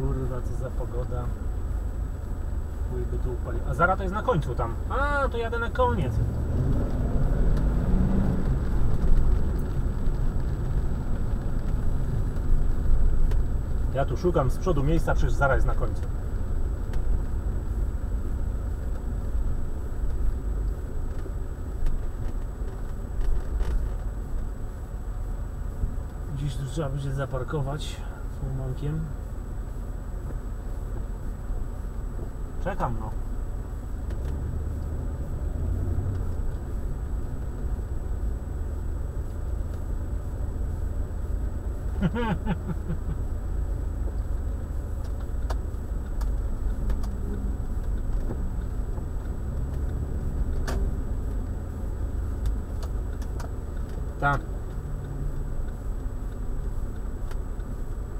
pogoda, co za pogoda. Chuj by tu. A Zara to jest na końcu tam. A, to jadę na koniec. Ja tu szukam z przodu miejsca, przecież Zara jest na końcu. Dziś tu trzeba będzie zaparkować z Czekam no. Tak.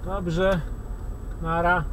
Dobrze. Nara.